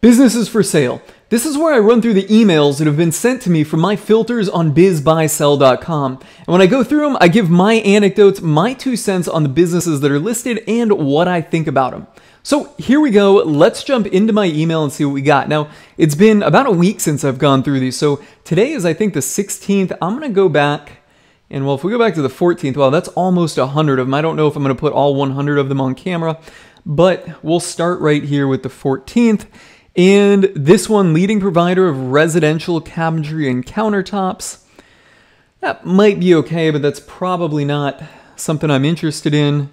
Businesses for sale. This is where I run through the emails that have been sent to me from my filters on bizbuysell.com. And when I go through them, I give my anecdotes, my two cents on the businesses that are listed and what I think about them. So here we go. Let's jump into my email and see what we got. Now, it's been about a week since I've gone through these. So today is, I think, the 16th. I'm going to go back. And well, if we go back to the 14th, well, that's almost 100 of them. I don't know if I'm going to put all 100 of them on camera, but we'll start right here with the 14th. And this one, leading provider of residential cabinetry and countertops. That might be okay, but that's probably not something I'm interested in.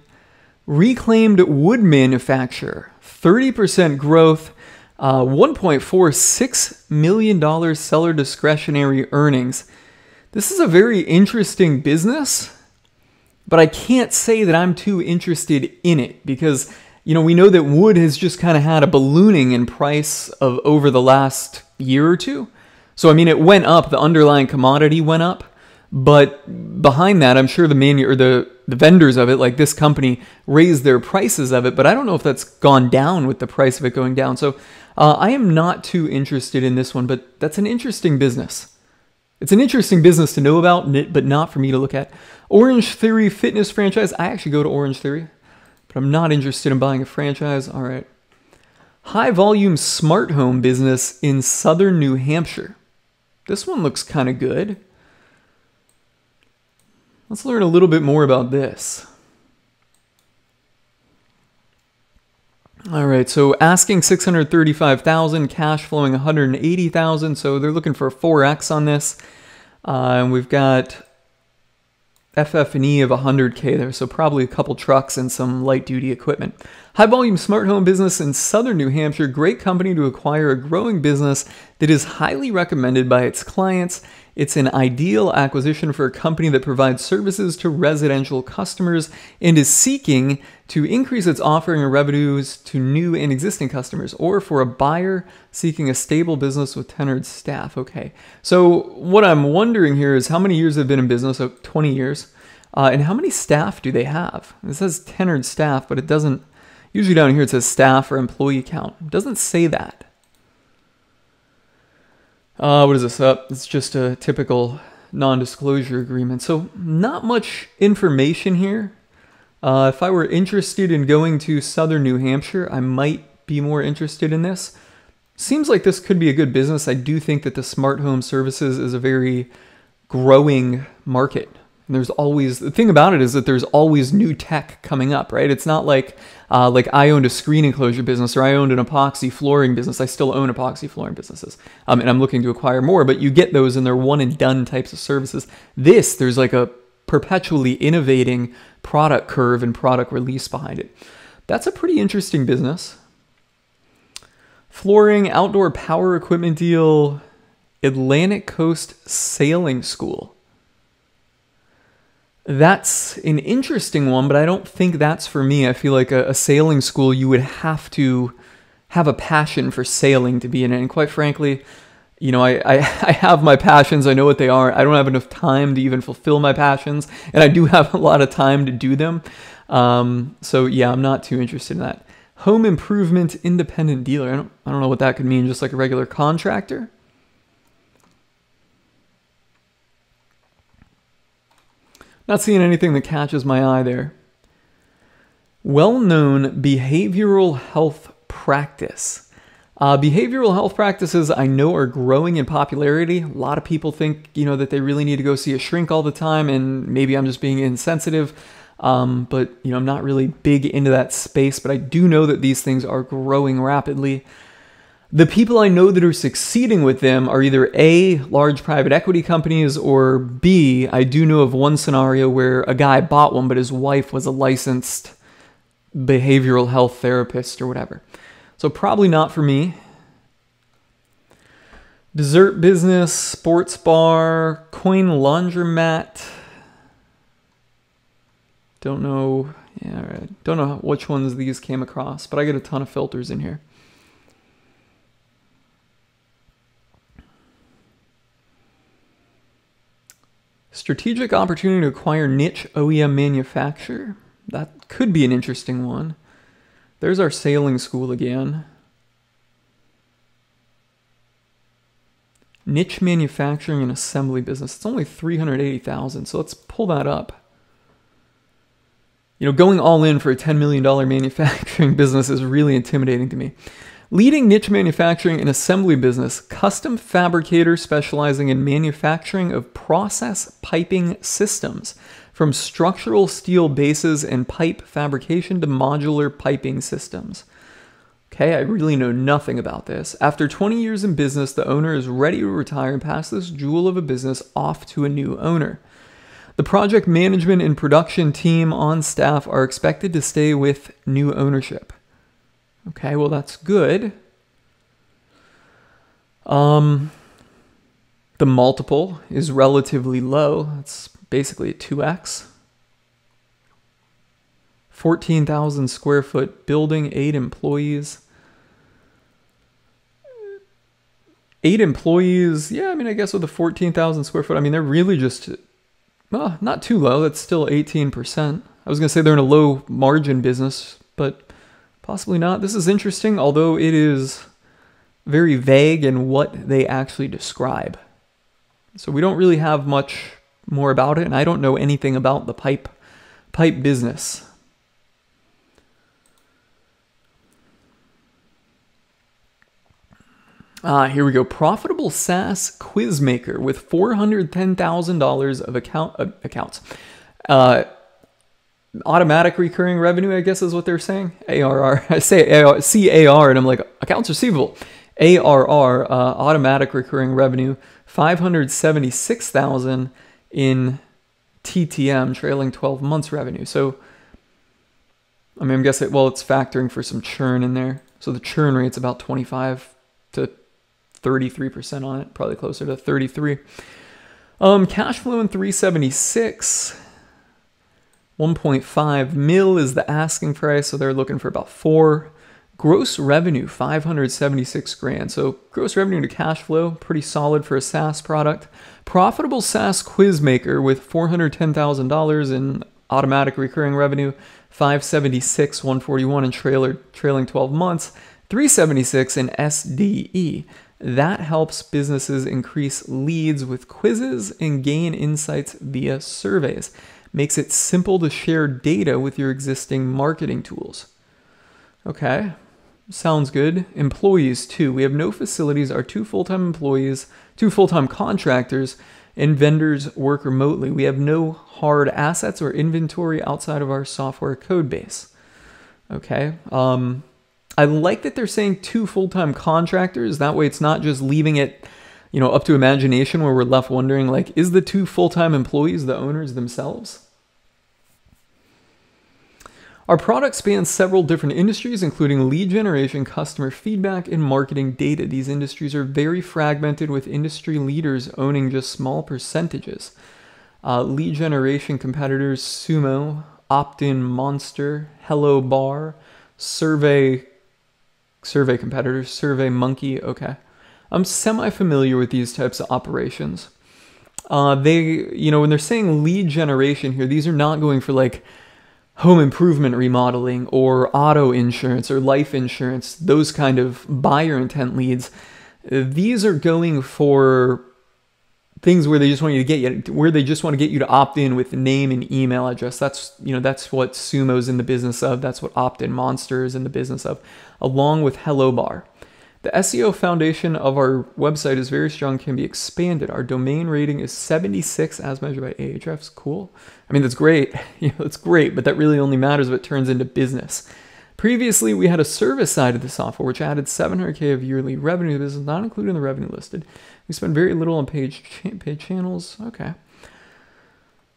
Reclaimed wood manufacturer, 30% growth, uh, $1.46 million seller discretionary earnings. This is a very interesting business, but I can't say that I'm too interested in it because you know, we know that wood has just kind of had a ballooning in price of over the last year or two. So I mean, it went up. The underlying commodity went up, but behind that, I'm sure the manu- or the the vendors of it, like this company, raised their prices of it. But I don't know if that's gone down with the price of it going down. So uh, I am not too interested in this one, but that's an interesting business. It's an interesting business to know about, but not for me to look at. Orange Theory Fitness franchise. I actually go to Orange Theory but I'm not interested in buying a franchise. All right. High volume smart home business in southern New Hampshire. This one looks kind of good. Let's learn a little bit more about this. All right, so asking 635,000, cash flowing 180,000, so they're looking for 4x on this. Uh, and we've got FF&E of 100K there, so probably a couple trucks and some light duty equipment. High volume smart home business in southern New Hampshire, great company to acquire a growing business that is highly recommended by its clients. It's an ideal acquisition for a company that provides services to residential customers and is seeking to increase its offering of revenues to new and existing customers, or for a buyer seeking a stable business with tenured staff. Okay, so what I'm wondering here is how many years they've been in business, so 20 years, uh, and how many staff do they have? It says tenured staff, but it doesn't, usually down here it says staff or employee count. It doesn't say that. Uh, what is this up? It's just a typical non-disclosure agreement. So not much information here. Uh, if I were interested in going to southern New Hampshire, I might be more interested in this. Seems like this could be a good business. I do think that the smart home services is a very growing market. And there's always the thing about it is that there's always new tech coming up, right? It's not like uh, like I owned a screen enclosure business or I owned an epoxy flooring business. I still own epoxy flooring businesses, um, and I'm looking to acquire more. But you get those, and they're one and done types of services. This there's like a perpetually innovating product curve and product release behind it. That's a pretty interesting business. Flooring, outdoor power equipment deal, Atlantic Coast Sailing School. That's an interesting one, but I don't think that's for me. I feel like a, a, sailing school, you would have to have a passion for sailing to be in it. And quite frankly, you know, I, I, I have my passions. I know what they are. I don't have enough time to even fulfill my passions. And I do have a lot of time to do them. Um, so yeah, I'm not too interested in that. Home improvement independent dealer. I don't, I don't know what that could mean. Just like a regular contractor. Not seeing anything that catches my eye there. Well known behavioral health practice. Uh, behavioral health practices I know are growing in popularity. A lot of people think, you know, that they really need to go see a shrink all the time, and maybe I'm just being insensitive. Um, but you know, I'm not really big into that space. But I do know that these things are growing rapidly. The people I know that are succeeding with them are either A, large private equity companies, or B, I do know of one scenario where a guy bought one, but his wife was a licensed behavioral health therapist or whatever. So, probably not for me. Dessert business, sports bar, coin laundromat. Don't know. Yeah, right. don't know which ones these came across, but I get a ton of filters in here. Strategic opportunity to acquire niche OEM manufacturer. That could be an interesting one. There's our sailing school again. Niche manufacturing and assembly business. It's only 380,000, so let's pull that up. You know, going all in for a $10 million manufacturing business is really intimidating to me. Leading niche manufacturing and assembly business, custom fabricator specializing in manufacturing of process piping systems, from structural steel bases and pipe fabrication to modular piping systems. Okay, I really know nothing about this. After 20 years in business, the owner is ready to retire and pass this jewel of a business off to a new owner. The project management and production team on staff are expected to stay with new ownership. Okay, well, that's good. Um, the multiple is relatively low. It's basically a 2x. 14,000 square foot building, eight employees. Eight employees, yeah, I mean, I guess with a 14,000 square foot, I mean, they're really just, well, not too low. That's still 18%. I was going to say they're in a low margin business, but Possibly not. This is interesting, although it is very vague in what they actually describe. So we don't really have much more about it, and I don't know anything about the pipe pipe business. Ah, here we go. Profitable SaaS quiz maker with four hundred ten thousand dollars of account uh, accounts. Uh, automatic recurring revenue, I guess is what they're saying. ARR. I say AR, CAR, and I'm like, accounts receivable. ARR, uh, automatic recurring revenue, 576,000 in TTM, trailing 12 months revenue. So, I mean, I'm guessing, well, it's factoring for some churn in there. So the churn rate's about 25 to 33% on it, probably closer to 33. Um, cash flow in 376. 1.5 mil is the asking price, so they're looking for about four. Gross revenue, 576 grand. So gross revenue to cash flow, pretty solid for a SaaS product. Profitable SaaS quiz maker with $410,000 in automatic recurring revenue, 576, 141 in trailer trailing 12 months, 376 in SDE. That helps businesses increase leads with quizzes and gain insights via surveys makes it simple to share data with your existing marketing tools. Okay, sounds good. Employees, too. We have no facilities. Our two full time employees, two full time contractors, and vendors work remotely. We have no hard assets or inventory outside of our software code base. Okay. Um, I like that they're saying two full time contractors. That way it's not just leaving it you know, up to imagination where we're left wondering like, is the two full-time employees the owners themselves? Our product spans several different industries, including lead generation, customer feedback, and marketing data. These industries are very fragmented, with industry leaders owning just small percentages. Uh, lead generation competitors Sumo, Opt-in Monster, Hello Bar, Survey, Survey competitors, Survey Monkey. Okay. I'm semi familiar with these types of operations. Uh, they, you know, when they're saying lead generation here, these are not going for like home improvement remodeling or auto insurance or life insurance, those kind of buyer intent leads. These are going for things where they just want you to get you where they just want to get you to opt in with name and email address. That's you know that's what Sumo's in the business of. That's what Opt-in Monster is in the business of, along with Hello Bar. The SEO foundation of our website is very strong, can be expanded. Our domain rating is 76 as measured by Ahrefs. Cool. I mean, that's great. You know, that's great, but that really only matters if it turns into business. Previously, we had a service side of the software, which added 700K of yearly revenue. This is not included in the revenue listed. We spend very little on page, paid channels. Okay.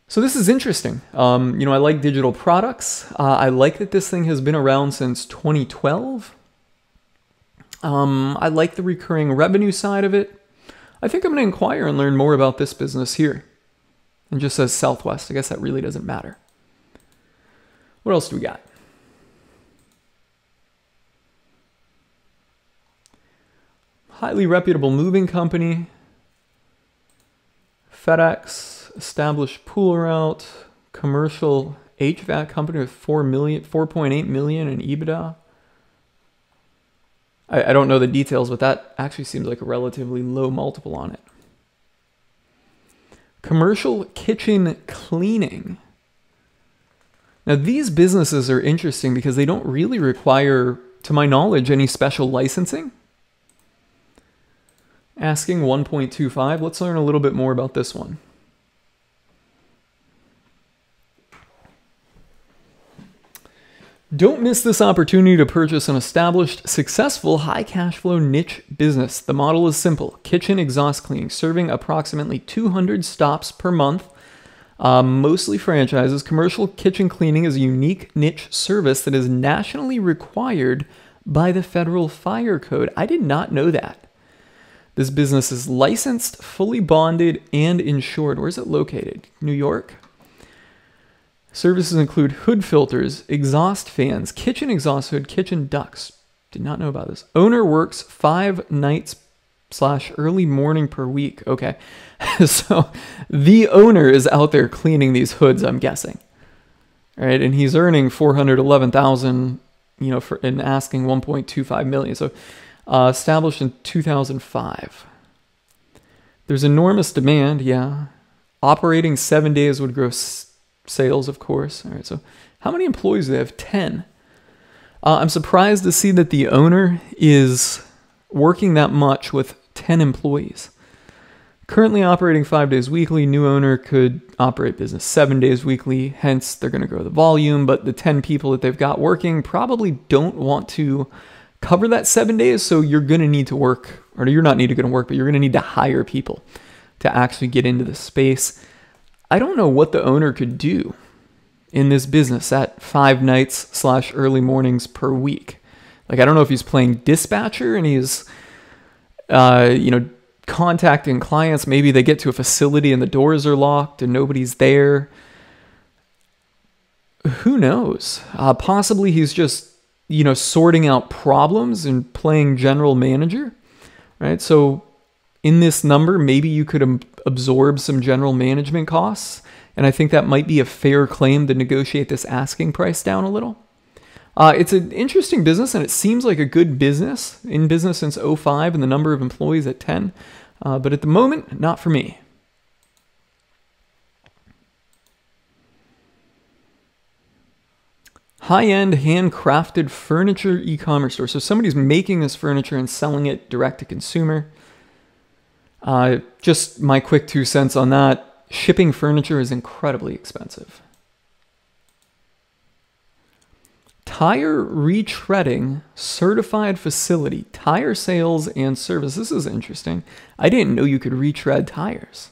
So this is interesting. Um, you know, I like digital products. Uh, I like that this thing has been around since 2012. Um, I like the recurring revenue side of it. I think I'm going to inquire and learn more about this business here. And just says Southwest. I guess that really doesn't matter. What else do we got? Highly reputable moving company. FedEx, established pool route, commercial HVAC company with 4 million, 4.8 million in EBITDA. I, I don't know the details, but that actually seems like a relatively low multiple on it. Commercial kitchen cleaning. Now, these businesses are interesting because they don't really require, to my knowledge, any special licensing. Asking 1.25. Let's learn a little bit more about this one. Don't miss this opportunity to purchase an established, successful, high cash flow niche business. The model is simple kitchen exhaust cleaning, serving approximately 200 stops per month. Uh, mostly franchises. Commercial kitchen cleaning is a unique niche service that is nationally required by the federal fire code. I did not know that. This business is licensed, fully bonded, and insured. Where is it located? New York? Services include hood filters, exhaust fans, kitchen exhaust hood, kitchen ducts. Did not know about this. Owner works five nights slash early morning per week. Okay. so the owner is out there cleaning these hoods, I'm guessing. All right. And he's earning 411,000, you know, for and asking 1.25 million. So uh, established in 2005. There's enormous demand. Yeah. Operating seven days would grow sales, of course. All right, so how many employees do they have? 10. Uh, I'm surprised to see that the owner is working that much with 10 employees. Currently operating five days weekly, new owner could operate business seven days weekly, hence, they're going to grow the volume. But the 10 people that they've got working probably don't want to cover that seven days. So you're going to need to work, or you're not need to go to work, but you're going to need to hire people to actually get into the space. I don't know what the owner could do in this business at five nights slash early mornings per week. Like I don't know if he's playing dispatcher and he's, uh, you know, contacting clients. Maybe they get to a facility and the doors are locked and nobody's there. Who knows? Uh, possibly he's just, you know, sorting out problems and playing general manager, right? So in this number, maybe you could absorb some general management costs. And I think that might be a fair claim to negotiate this asking price down a little. Uh, it's an interesting business and it seems like a good business in business since 05 and the number of employees at 10. Uh, but at the moment, not for me. High end handcrafted furniture e commerce store. So somebody's making this furniture and selling it direct to consumer. Uh, just my quick two cents on that. Shipping furniture is incredibly expensive. Tire retreading certified facility, tire sales and service. This is interesting. I didn't know you could retread tires.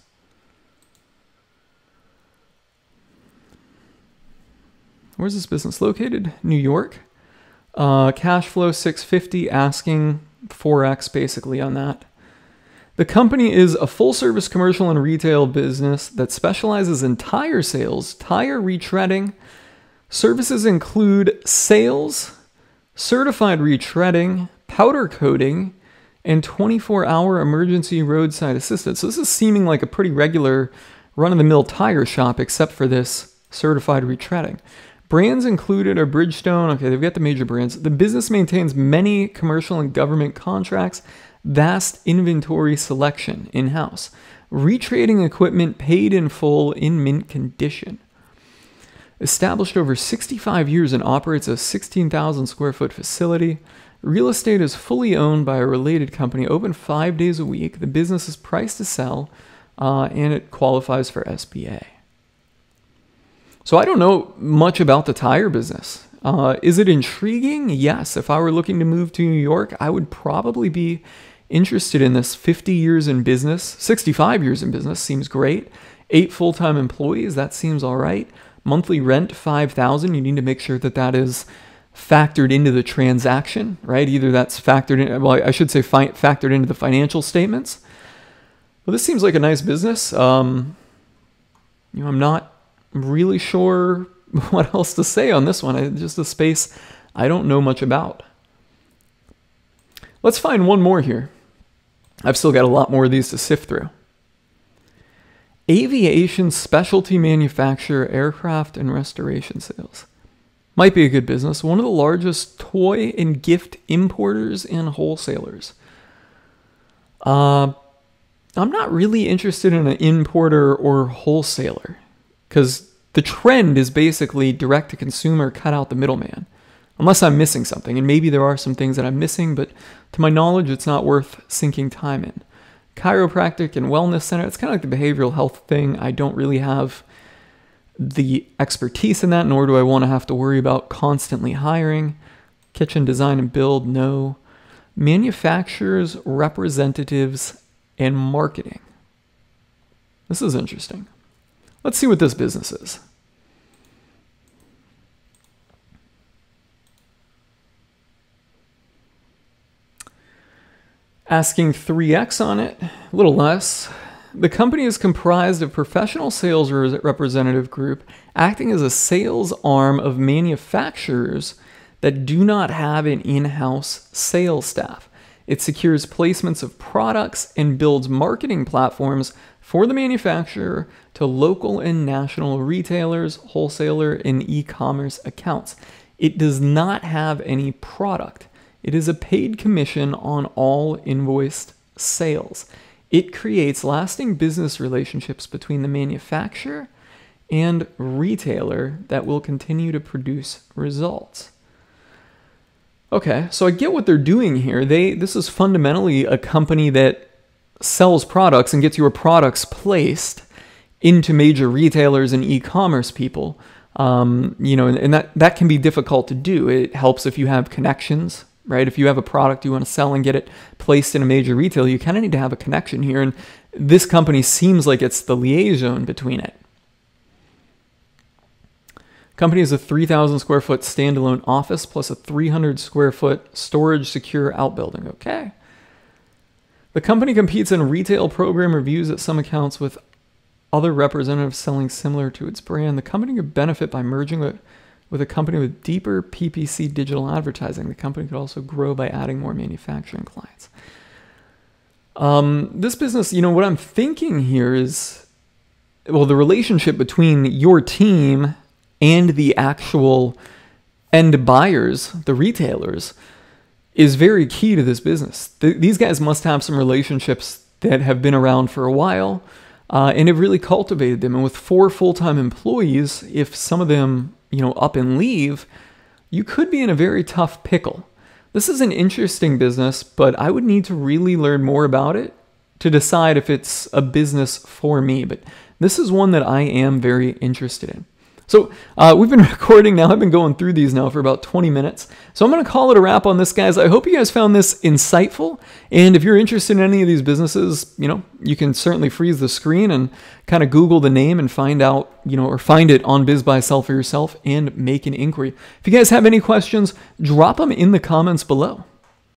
Where's this business located? New York. Uh, cash flow 650, asking 4x basically on that. The company is a full service commercial and retail business that specializes in tire sales, tire retreading. Services include sales, certified retreading, powder coating, and 24 hour emergency roadside assistance. So, this is seeming like a pretty regular run of the mill tire shop, except for this certified retreading. Brands included are Bridgestone. Okay, they've got the major brands. The business maintains many commercial and government contracts vast inventory selection in house, retreading equipment paid in full in mint condition. Established over 65 years and operates a 16,000 square foot facility, real estate is fully owned by a related company, open five days a week. The business is priced to sell, uh, and it qualifies for SBA. So I don't know much about the tire business. Uh, is it intriguing? Yes. If I were looking to move to New York, I would probably be interested in this 50 years in business, 65 years in business seems great. Eight full-time employees, that seems all right. Monthly rent 5,000, you need to make sure that that is factored into the transaction, right? Either that's factored in, well, I should say factored into the financial statements. Well, this seems like a nice business. Um, you know, I'm not really sure what else to say on this one. Just a space I don't know much about. Let's find one more here. I've still got a lot more of these to sift through. Aviation specialty manufacturer, aircraft and restoration sales. Might be a good business. One of the largest toy and gift importers and wholesalers. Uh, I'm not really interested in an importer or wholesaler because the trend is basically direct to consumer, cut out the middleman. Unless I'm missing something, and maybe there are some things that I'm missing, but to my knowledge, it's not worth sinking time in. Chiropractic and wellness center, it's kind of like the behavioral health thing. I don't really have the expertise in that, nor do I want to have to worry about constantly hiring. Kitchen design and build, no. Manufacturers, representatives, and marketing. This is interesting. Let's see what this business is. Asking 3x on it, a little less. The company is comprised of professional sales representative group acting as a sales arm of manufacturers that do not have an in-house sales staff. It secures placements of products and builds marketing platforms for the manufacturer to local and national retailers, wholesaler, and e-commerce accounts. It does not have any product. It is a paid commission on all invoiced sales. It creates lasting business relationships between the manufacturer and retailer that will continue to produce results. Okay, so I get what they're doing here. They this is fundamentally a company that sells products and gets your products placed into major retailers and e-commerce people. Um, you know, and, and that that can be difficult to do. It helps if you have connections right? If you have a product you want to sell and get it placed in a major retailer, you kind of need to have a connection here. And this company seems like it's the liaison between it. Company is a 3,000 square foot standalone office plus a 300 square foot storage secure outbuilding. Okay. The company competes in retail program reviews at some accounts with other representatives selling similar to its brand. The company could benefit by merging with with a company with deeper PPC digital advertising, the company could also grow by adding more manufacturing clients. Um, this business, you know, what I'm thinking here is, well, the relationship between your team and the actual end buyers, the retailers, is very key to this business. Th these guys must have some relationships that have been around for a while uh, and have really cultivated them. And with four full time employees, if some of them you know, up and leave, you could be in a very tough pickle. This is an interesting business, but I would need to really learn more about it to decide if it's a business for me. But this is one that I am very interested in. So uh, we've been recording now. I've been going through these now for about 20 minutes. So I'm going to call it a wrap on this, guys. I hope you guys found this insightful. And if you're interested in any of these businesses, you know, you can certainly freeze the screen and kind of Google the name and find out, you know, or find it on BizBuySell for yourself and make an inquiry. If you guys have any questions, drop them in the comments below.